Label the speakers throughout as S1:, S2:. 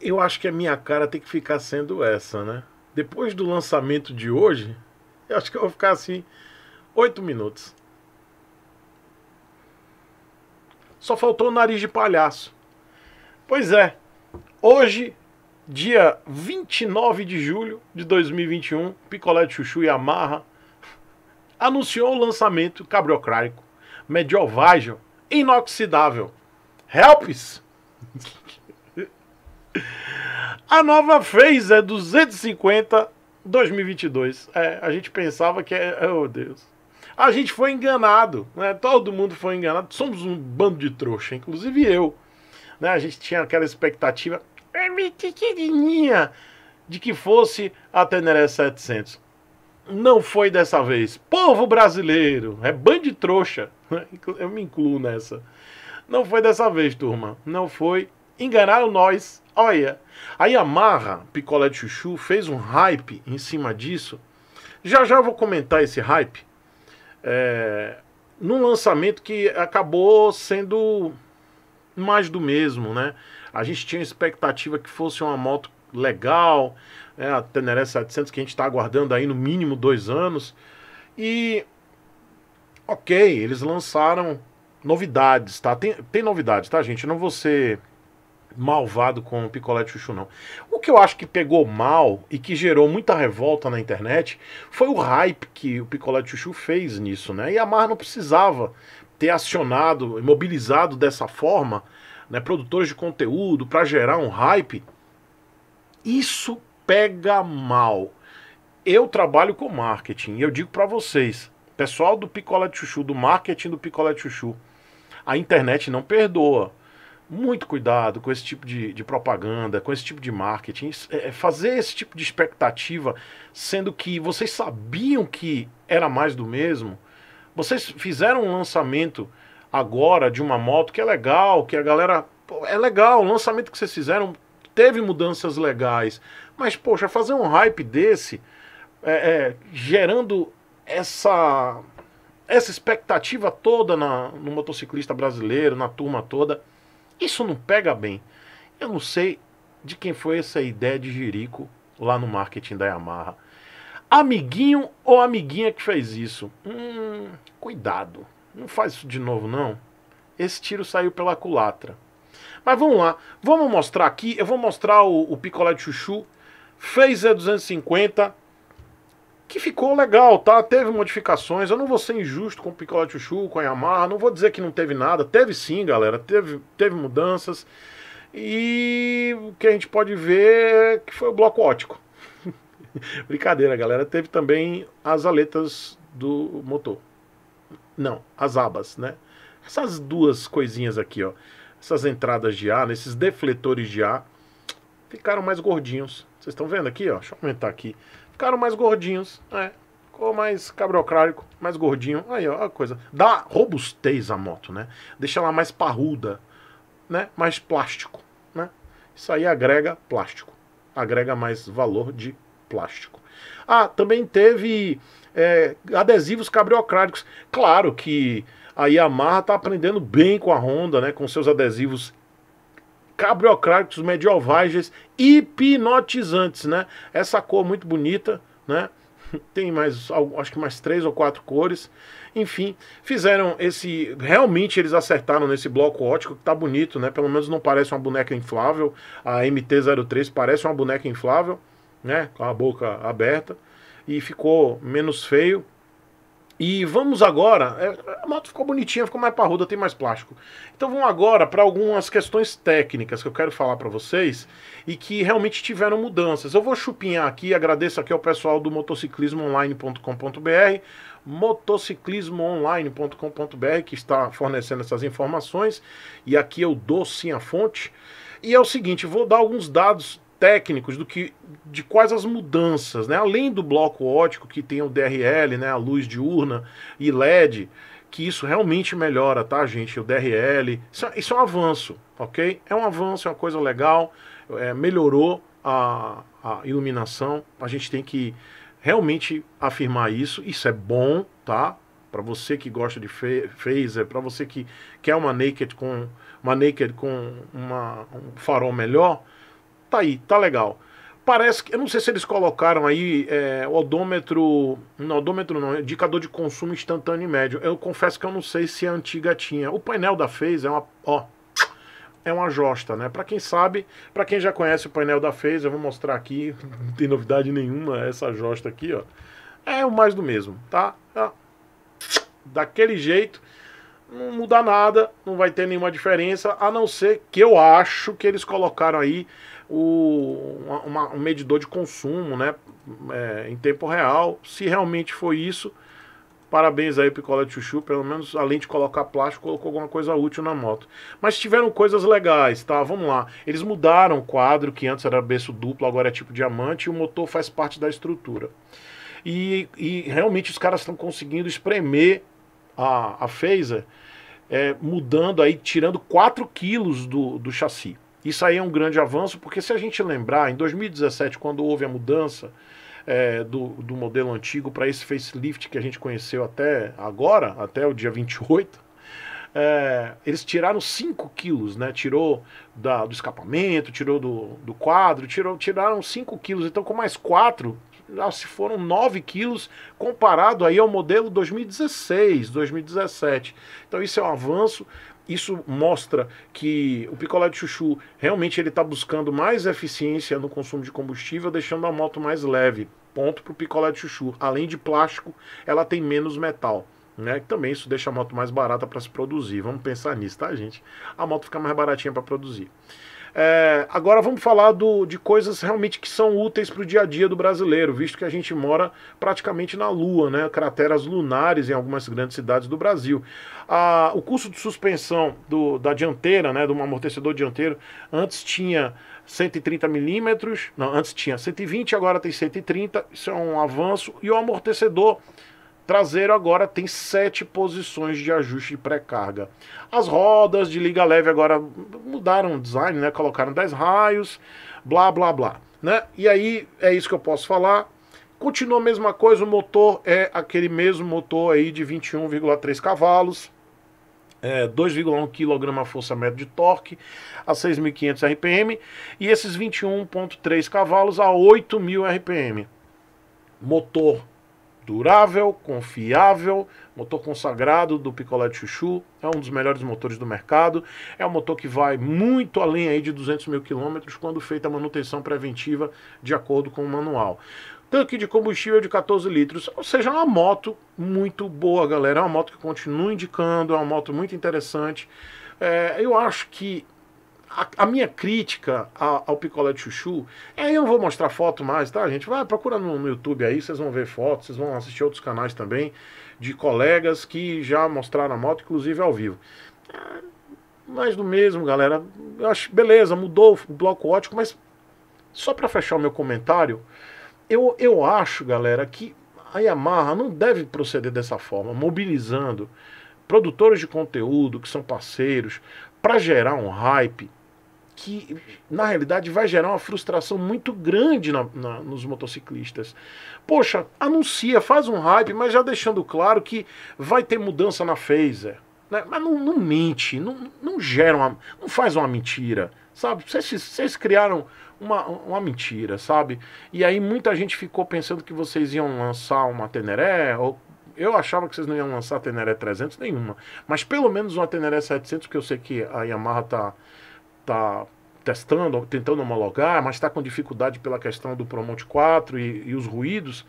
S1: eu acho que a minha cara tem que ficar sendo essa, né? Depois do lançamento de hoje, eu acho que eu vou ficar assim, oito minutos. Só faltou o nariz de palhaço. Pois é, hoje, dia 29 de julho de 2021, Picolé de Chuchu e Amarra anunciou o lançamento cabriocrático medieval inoxidável. Helps! A nova Phaser 250 2022. É, a gente pensava que é. Oh, Deus. A gente foi enganado, né? Todo mundo foi enganado. Somos um bando de trouxa, inclusive eu. Né? A gente tinha aquela expectativa pequenininha de que fosse a Teneré 700. Não foi dessa vez. Povo brasileiro, é bando de trouxa. Eu me incluo nessa. Não foi dessa vez, turma. Não foi. Enganaram nós. Olha. A Yamaha Picolé de Chuchu fez um hype em cima disso. Já já vou comentar esse hype. É, num lançamento que acabou sendo mais do mesmo, né? A gente tinha expectativa que fosse uma moto legal, né? a Teneré 700 que a gente está aguardando aí no mínimo dois anos. E ok, eles lançaram novidades, tá? Tem, tem novidades, tá, gente? Não vou ser malvado com o picolé de chuchu, não. O que eu acho que pegou mal e que gerou muita revolta na internet foi o hype que o picolé de chuchu fez nisso, né? E a Mar não precisava ter acionado, mobilizado dessa forma, né, produtores de conteúdo para gerar um hype. Isso pega mal. Eu trabalho com marketing e eu digo para vocês, pessoal do picolé de chuchu, do marketing do picolé de chuchu, a internet não perdoa. Muito cuidado com esse tipo de, de propaganda, com esse tipo de marketing. É, é, fazer esse tipo de expectativa, sendo que vocês sabiam que era mais do mesmo. Vocês fizeram um lançamento agora de uma moto que é legal, que a galera. Pô, é legal, o lançamento que vocês fizeram teve mudanças legais. Mas, poxa, fazer um hype desse, é, é, gerando essa essa expectativa toda na, no motociclista brasileiro, na turma toda, isso não pega bem. Eu não sei de quem foi essa ideia de Jerico lá no marketing da Yamaha. Amiguinho ou amiguinha que fez isso? Hum, cuidado. Não faz isso de novo, não. Esse tiro saiu pela culatra. Mas vamos lá. Vamos mostrar aqui. Eu vou mostrar o, o picolé de chuchu. Fez a 250 que ficou legal, tá? Teve modificações. Eu não vou ser injusto com o Picolé Chuchu, com a Yamaha. Não vou dizer que não teve nada. Teve sim, galera. Teve, teve mudanças. E o que a gente pode ver é que foi o bloco ótico. Brincadeira, galera. Teve também as aletas do motor. Não, as abas, né? Essas duas coisinhas aqui, ó. Essas entradas de ar, nesses defletores de ar, ficaram mais gordinhos. Vocês estão vendo aqui, ó? Deixa eu aumentar aqui ficaram mais gordinhos, né? Ficou mais cabrocrático, mais gordinho. Aí, ó, a coisa. Dá robustez à moto, né? Deixa ela mais parruda, né? Mais plástico, né? Isso aí agrega plástico. Agrega mais valor de plástico. Ah, também teve é, adesivos cabriocráticos. Claro que a Yamaha está aprendendo bem com a Honda, né? Com seus adesivos cabriocráticos medievais hipnotizantes, né? Essa cor muito bonita, né? Tem mais, acho que mais três ou quatro cores. Enfim, fizeram esse. Realmente eles acertaram nesse bloco ótico, que tá bonito, né? Pelo menos não parece uma boneca inflável. A MT-03 parece uma boneca inflável, né? Com a boca aberta. E ficou menos feio. E vamos agora. É, a moto ficou bonitinha, ficou mais parruda, tem mais plástico. Então vamos agora para algumas questões técnicas que eu quero falar para vocês e que realmente tiveram mudanças. Eu vou chupinhar aqui, agradeço aqui ao pessoal do motociclismoonline.com.br, motociclismoonline.com.br que está fornecendo essas informações e aqui eu dou sim a fonte. E é o seguinte, vou dar alguns dados técnicos do que de quais as mudanças, né? Além do bloco ótico que tem o DRL, né, a luz diurna e LED, que isso realmente melhora, tá, gente? O DRL, isso, é, isso é um avanço, ok? É um avanço, é uma coisa legal, é, melhorou a, a iluminação. A gente tem que realmente afirmar isso. Isso é bom, tá? Para você que gosta de phaser, para você que quer uma naked com uma naked com uma, um farol melhor, tá aí, tá legal. Parece que, eu não sei se eles colocaram aí é, odômetro, não, odômetro não, indicador de consumo instantâneo e médio. Eu confesso que eu não sei se a antiga tinha. O painel da Phase é uma, ó, é uma josta, né? Para quem sabe, para quem já conhece o painel da Phase, eu vou mostrar aqui, não tem novidade nenhuma essa josta aqui, ó. É o mais do mesmo, tá? Daquele jeito, não muda nada, não vai ter nenhuma diferença, a não ser que eu acho que eles colocaram aí o, uma, um medidor de consumo, né? É, em tempo real. Se realmente foi isso, Parabéns aí, Picolé de Chuchu. Pelo menos, além de colocar plástico, colocou alguma coisa útil na moto. Mas tiveram coisas legais, tá? Vamos lá. Eles mudaram o quadro, que antes era berço duplo, agora é tipo diamante, e o motor faz parte da estrutura. E, e realmente os caras estão conseguindo espremer a, a Phaser, é, mudando aí, tirando 4 quilos do, do chassi. Isso aí é um grande avanço, porque se a gente lembrar, em 2017, quando houve a mudança é, do, do modelo antigo para esse facelift que a gente conheceu até agora, até o dia 28, é, eles tiraram 5 quilos, né? Tirou da, do escapamento, tirou do, do quadro, tirou, tiraram 5 quilos. Então, com mais 4, já se foram 9 quilos comparado aí ao modelo 2016, 2017. Então, isso é um avanço. Isso mostra que o picolé de chuchu realmente ele está buscando mais eficiência no consumo de combustível, deixando a moto mais leve ponto para o picolé de chuchu. Além de plástico, ela tem menos metal. Né? Também isso deixa a moto mais barata para se produzir. Vamos pensar nisso, tá, gente? A moto fica mais baratinha para produzir. É, agora vamos falar do, de coisas realmente que são úteis para o dia a dia do brasileiro, visto que a gente mora praticamente na Lua, né? Crateras lunares em algumas grandes cidades do Brasil. O custo de suspensão do, da dianteira, né, de um amortecedor dianteiro, antes tinha 130 milímetros, não, antes tinha 120, agora tem 130, isso é um avanço, e o amortecedor traseiro agora tem sete posições de ajuste de pré-carga. As rodas de liga leve agora mudaram o design, né? Colocaram 10 raios, blá blá blá, né? E aí é isso que eu posso falar. Continua a mesma coisa, o motor é aquele mesmo motor aí de 21,3 cavalos é, 2,1 kg força-metro de torque a 6.500 RPM e esses 21,3 cavalos a 8.000 RPM. Motor durável, confiável, motor consagrado do Picolé de Chuchu, é um dos melhores motores do mercado, é um motor que vai muito além aí de 200 mil quilômetros quando feita a manutenção preventiva de acordo com o manual. Tanque de combustível de 14 litros, ou seja, é uma moto muito boa, galera. É uma moto que continua indicando, é uma moto muito interessante. É, eu acho que a, a minha crítica a, ao picolé de chuchu, é, eu não vou mostrar foto mais, tá, gente? Vai, procura no, no YouTube aí, vocês vão ver fotos, vocês vão assistir outros canais também de colegas que já mostraram a moto, inclusive ao vivo. É, mais do mesmo, galera. Eu acho, beleza, mudou o bloco ótico, mas só para fechar o meu comentário, eu, eu acho, galera, que a Yamaha não deve proceder dessa forma, mobilizando produtores de conteúdo que são parceiros para gerar um hype que na realidade vai gerar uma frustração muito grande na, na, nos motociclistas. Poxa, anuncia, faz um hype, mas já deixando claro que vai ter mudança na Phaser. Né? Mas não, não mente, não, não gera uma. não faz uma mentira. Sabe? Vocês, criaram uma, uma mentira, sabe? E aí muita gente ficou pensando que vocês iam lançar uma Teneré, ou eu achava que vocês não iam lançar a Teneré 300 nenhuma, mas pelo menos uma Teneré 700, porque eu sei que a Yamaha tá, tá testando, tentando homologar, mas está com dificuldade pela questão do Promonte 4 e, e, os ruídos.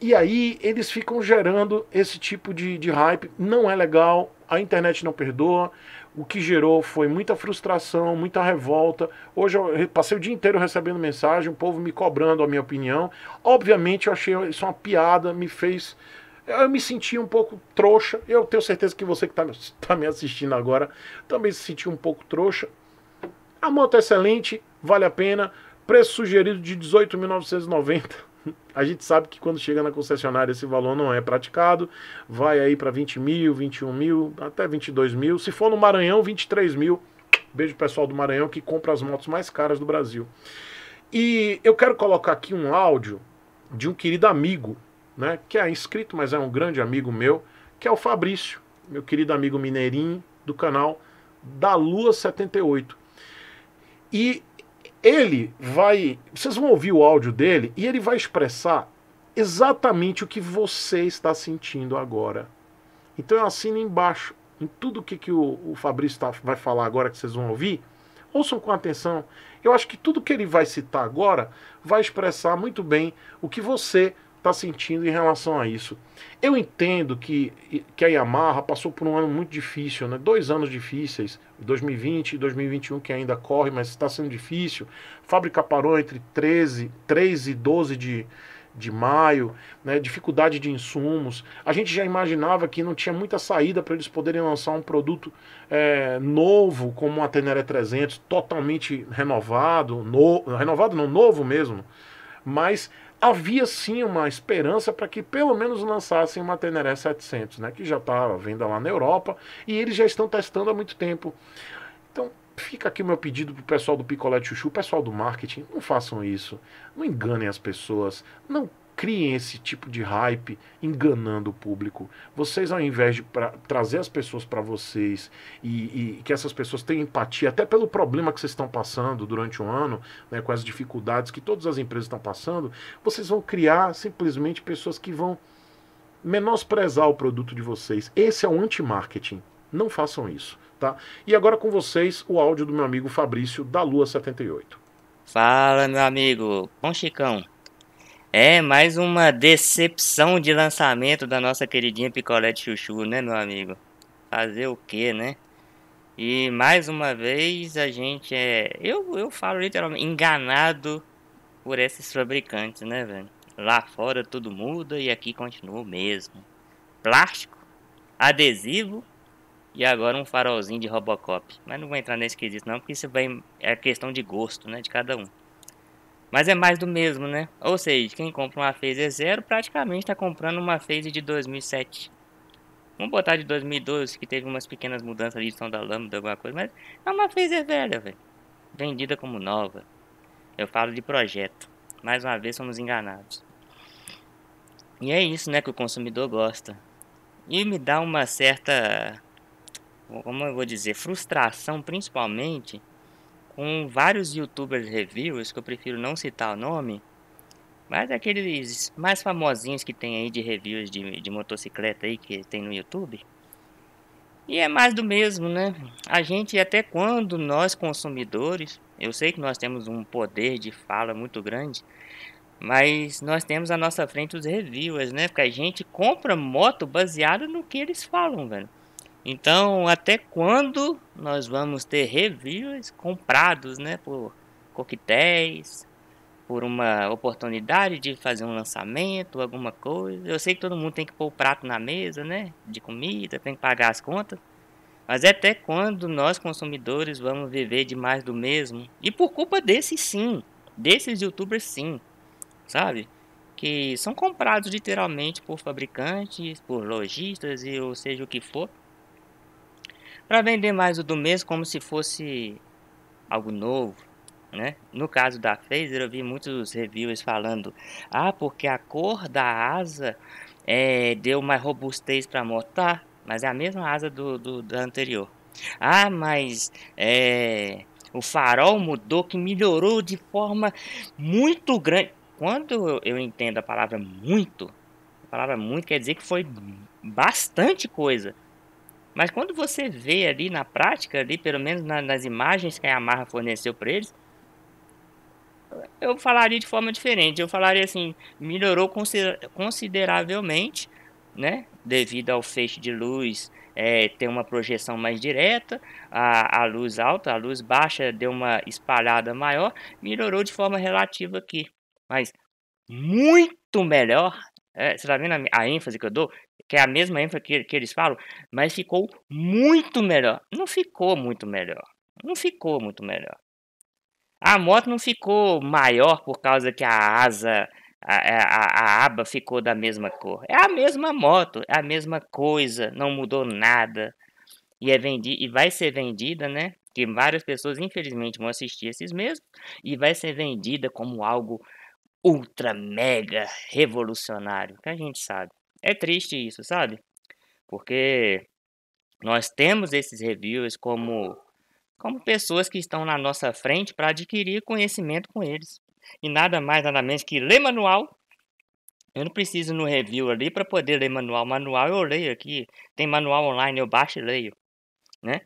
S1: E aí eles ficam gerando esse tipo de, de hype. Não é legal, a internet não perdoa o que gerou foi muita frustração, muita revolta. Hoje eu passei o dia inteiro recebendo mensagem, o povo me cobrando a minha opinião. Obviamente eu achei isso uma piada, me fez. Eu me senti um pouco trouxa. Eu tenho certeza que você que está tá me assistindo agora também se sentiu um pouco trouxa. A moto é excelente, vale a pena. Preço sugerido de 18.990 a gente sabe que quando chega na concessionária esse valor não é praticado, vai aí para 20 mil, 21 mil, até 22 mil. Se for no Maranhão, 23 mil. Beijo pessoal do Maranhão que compra as motos mais caras do Brasil. E eu quero colocar aqui um áudio de um querido amigo, né, que é inscrito, mas é um grande amigo meu, que é o Fabrício, meu querido amigo mineirinho do canal da Lua 78. E ele vai. Vocês vão ouvir o áudio dele e ele vai expressar exatamente o que você está sentindo agora. Então eu assino embaixo, em tudo que, que o, o Fabrício tá, vai falar agora que vocês vão ouvir, ouçam com atenção. Eu acho que tudo que ele vai citar agora vai expressar muito bem o que você está sentindo em relação a isso. Eu entendo que, que a Yamaha passou por um ano muito difícil, né? dois anos difíceis, 2020 e 2021 que ainda corre, mas está sendo difícil. A fábrica parou entre 13, 13 e 12 de, de maio, né? dificuldade de insumos. A gente já imaginava que não tinha muita saída para eles poderem lançar um produto é, novo, como a Teneré 300, totalmente renovado, no, renovado não, novo mesmo, mas havia sim uma esperança para que pelo menos lançassem uma Teneré 700, né, que já está venda lá na Europa e eles já estão testando há muito tempo. Então, fica aqui o meu pedido para o pessoal do Picolé de Chuchu, pessoal do marketing, não façam isso, não enganem as pessoas, não criem esse tipo de hype enganando o público. Vocês, ao invés de pra, trazer as pessoas para vocês e, e, que essas pessoas tenham empatia, até pelo problema que vocês estão passando durante um ano, né, com as dificuldades que todas as empresas estão passando, vocês vão criar simplesmente pessoas que vão menosprezar o produto de vocês. Esse é o anti-marketing. Não façam isso, tá? E agora com vocês o áudio do meu amigo Fabrício da Lua 78.
S2: Fala, meu amigo. Bom Chicão. É, mais uma decepção de lançamento da nossa queridinha picolé de chuchu, né, meu amigo? Fazer o quê, né? E mais uma vez a gente é. Eu, eu falo literalmente, enganado por esses fabricantes, né, velho? Lá fora tudo muda e aqui continua o mesmo. Plástico, adesivo e agora um farolzinho de Robocop. Mas não vou entrar nesse quesito não, porque isso vai, é questão de gosto, né, de cada um. Mas é mais do mesmo, né? Ou seja, quem compra uma Phase zero praticamente está comprando uma Phase de 2007. Vamos botar de 2012, que teve umas pequenas mudanças ali de som da lâmpada, alguma coisa, mas é uma Phase velha, velho. Vendida como nova. Eu falo de projeto. Mais uma vez somos enganados. E é isso, né, que o consumidor gosta. E me dá uma certa, como eu vou dizer, frustração, principalmente com vários youtubers reviews, que eu prefiro não citar o nome, mas aqueles mais famosinhos que tem aí de reviews de, de motocicleta aí que tem no YouTube. E é mais do mesmo, né? A gente, até quando nós consumidores, eu sei que nós temos um poder de fala muito grande, mas nós temos à nossa frente os reviewers, né? Porque a gente compra moto baseada no que eles falam, velho. Então, até quando nós vamos ter reviews comprados, né, por coquetéis, por uma oportunidade de fazer um lançamento, alguma coisa. Eu sei que todo mundo tem que pôr o prato na mesa, né, de comida, tem que pagar as contas. Mas até quando nós consumidores vamos viver de mais do mesmo? E por culpa desses sim, desses youtubers sim, sabe? Que são comprados literalmente por fabricantes, por lojistas e ou seja o que for para vender mais o do mês como se fosse algo novo, né? No caso da Phaser, eu vi muitos reviews falando, ah, porque a cor da asa é, deu mais robustez para a moto, tá? Mas é a mesma asa do, do da anterior. Ah, mas é, o farol mudou, que melhorou de forma muito grande. Quando eu entendo a palavra muito, a palavra muito quer dizer que foi bastante coisa. Mas quando você vê ali na prática, ali, pelo menos na, nas imagens que a Yamaha forneceu para eles, eu falaria de forma diferente. Eu falaria assim, melhorou consideravelmente, né? Devido ao feixe de luz é, ter uma projeção mais direta, a, a luz alta, a luz baixa deu uma espalhada maior, melhorou de forma relativa aqui. Mas muito melhor, é, você tá vendo a, a ênfase que eu dou? Que é a mesma ênfase que, que eles falam, mas ficou muito melhor. Não ficou muito melhor. Não ficou muito melhor. A moto não ficou maior por causa que a asa, a, a, a aba ficou da mesma cor. É a mesma moto, é a mesma coisa, não mudou nada. E, é vendi, e vai ser vendida, né? Que várias pessoas, infelizmente, vão assistir esses mesmos. E vai ser vendida como algo ultra mega revolucionário, que a gente sabe. É triste isso, sabe? Porque nós temos esses reviews como como pessoas que estão na nossa frente para adquirir conhecimento com eles. E nada mais, nada menos que ler manual. Eu não preciso no review ali para poder ler manual. Manual eu leio aqui. Tem manual online, eu baixo e leio. Né?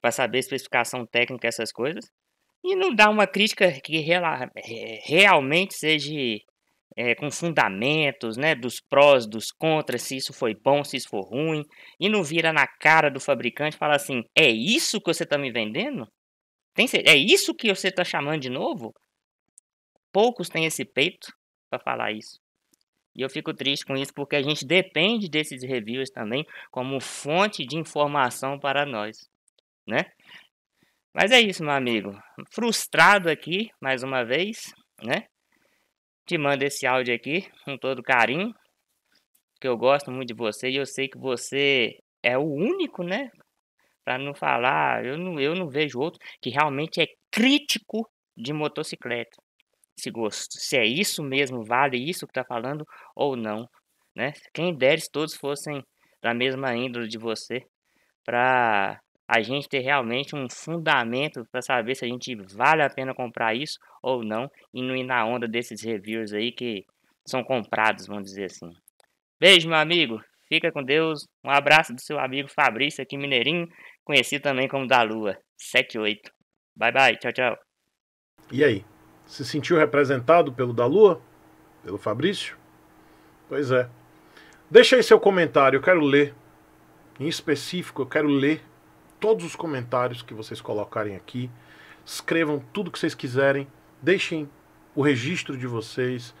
S2: Para saber especificação técnica, essas coisas. E não dar uma crítica que realmente seja é, com fundamentos, né, dos prós, dos contras, se isso foi bom, se isso for ruim, e não vira na cara do fabricante e fala assim: é isso que você está me vendendo? Tem, é isso que você está chamando de novo? Poucos têm esse peito para falar isso. E eu fico triste com isso porque a gente depende desses reviews também como fonte de informação para nós, né? Mas é isso, meu amigo. Frustrado aqui, mais uma vez, né? Te mando esse áudio aqui com todo carinho, que eu gosto muito de você e eu sei que você é o único, né? Para não falar, eu não, eu não vejo outro que realmente é crítico de motocicleta. Se gosto, se é isso mesmo, vale isso que tá falando ou não, né? Quem dera se todos fossem da mesma índole de você, para a gente ter realmente um fundamento para saber se a gente vale a pena comprar isso ou não e não ir na onda desses reviews aí que são comprados, vamos dizer assim. Beijo, meu amigo. Fica com Deus. Um abraço do seu amigo Fabrício aqui Mineirinho, conhecido também como da Lua 78. Bye bye. Tchau, tchau.
S1: E aí? Se sentiu representado pelo da Lua? Pelo Fabrício? Pois é. Deixa aí seu comentário, eu quero ler. Em específico, eu quero ler todos os comentários que vocês colocarem aqui. Escrevam tudo que vocês quiserem. Deixem o registro de vocês.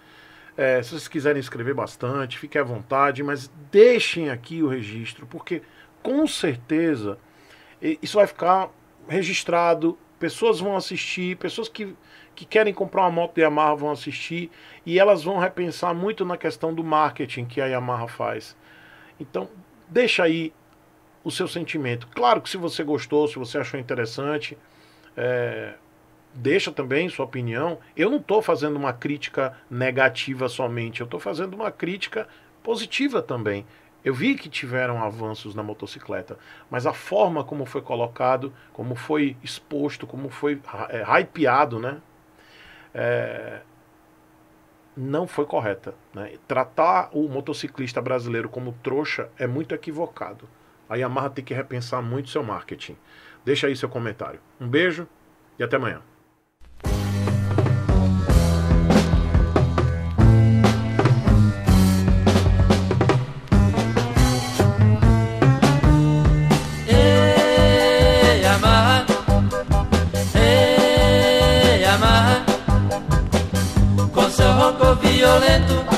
S1: É, se vocês quiserem escrever bastante, fiquem à vontade, mas deixem aqui o registro, porque com certeza isso vai ficar registrado. Pessoas vão assistir, pessoas que, que querem comprar uma moto da Yamaha vão assistir e elas vão repensar muito na questão do marketing que a Yamaha faz. Então, deixa aí o seu sentimento. Claro que se você gostou, se você achou interessante, é, deixa também sua opinião. Eu não estou fazendo uma crítica negativa somente, eu estou fazendo uma crítica positiva também. Eu vi que tiveram avanços na motocicleta, mas a forma como foi colocado, como foi exposto, como foi é, hypeado, né? É, não foi correta. Né? Tratar o motociclista brasileiro como trouxa é muito equivocado a Yamaha tem que repensar muito seu marketing. Deixa aí seu comentário. Um beijo e até amanhã.
S3: violento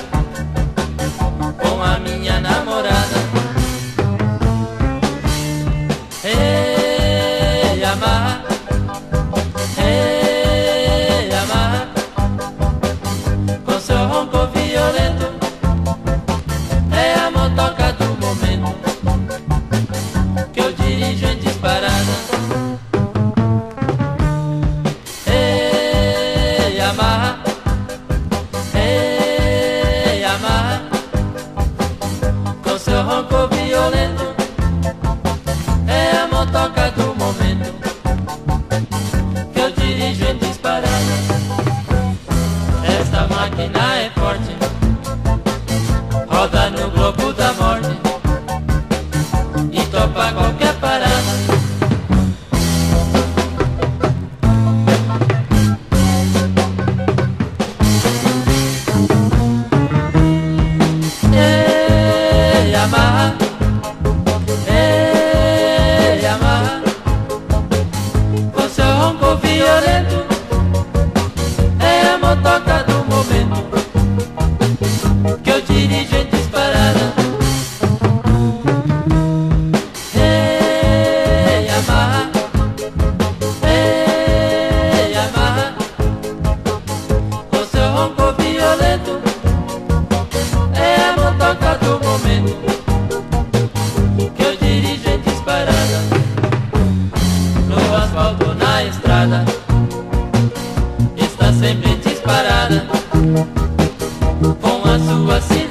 S4: sempre disparada com a sua cidade.